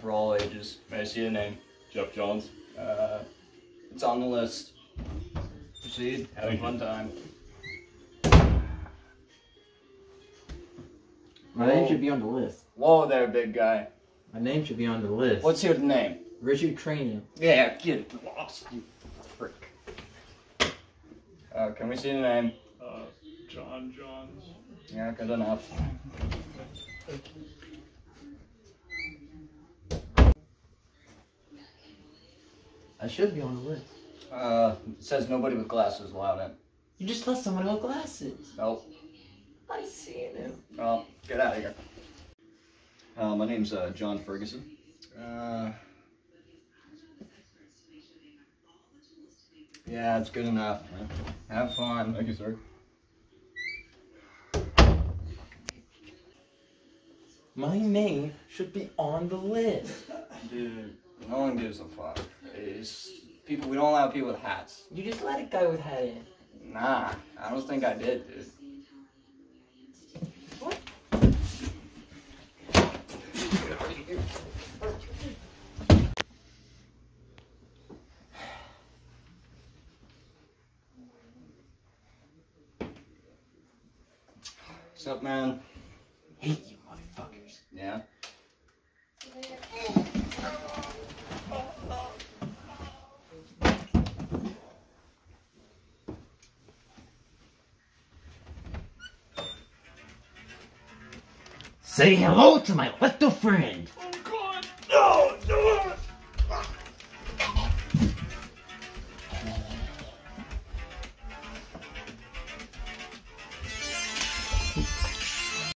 for all ages. May I see a name? Jeff Johns. Uh, it's on the list. Proceed. Have Thank a fun you. time. My name should be on the list. Whoa there, big guy. My name should be on the list. Let's hear the name. Richard Cranium? Yeah, get lost, you frick. Uh, can we see the name? Uh, John Johns. Yeah, good enough. I should be on the list. Uh, it says nobody with glasses allowed in. You just let someone with glasses. Nope. I seen him. Well, get out of here. Uh, my name's uh, John Ferguson. Uh, yeah, it's good enough. Have fun. Thank you, sir. My name should be on the list. Dude, no one gives a fuck. It's people. We don't allow people with hats. You just let a guy with hat in. Nah, I don't think I did, dude. What's up, man? Hate you, Say hello to my little friend. Oh God! No! No!